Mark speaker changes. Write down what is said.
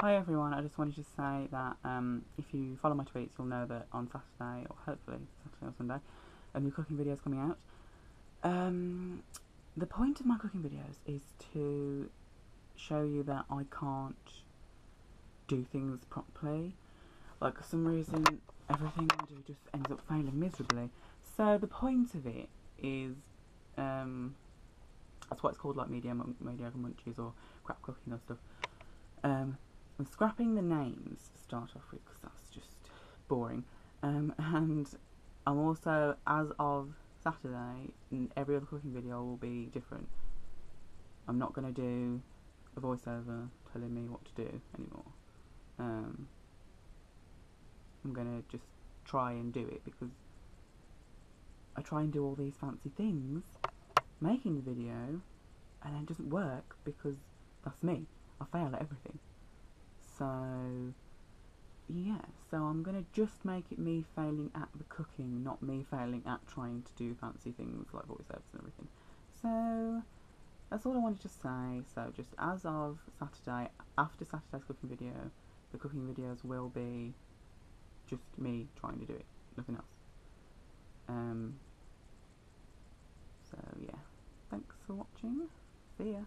Speaker 1: Hi everyone, I just wanted to say that um, if you follow my tweets, you'll know that on Saturday, or hopefully Saturday or Sunday, a new cooking video is coming out. Um, the point of my cooking videos is to show you that I can't do things properly. Like, for some reason, everything I do just ends up failing miserably. So, the point of it is, um, that's why it's called like medium, mediocre munchies or crap cooking or stuff. Um, I'm scrapping the names to start off with because that's just boring. Um, and I'm also, as of Saturday, every other cooking video will be different. I'm not going to do a voiceover telling me what to do anymore. Um, I'm going to just try and do it because I try and do all these fancy things, making the video, and then it doesn't work because that's me. I fail at everything. So, yeah, so I'm going to just make it me failing at the cooking, not me failing at trying to do fancy things like voiceovers and everything. So, that's all I wanted to say. So, just as of Saturday, after Saturday's cooking video, the cooking videos will be just me trying to do it, nothing else. Um, so, yeah, thanks for watching. See ya.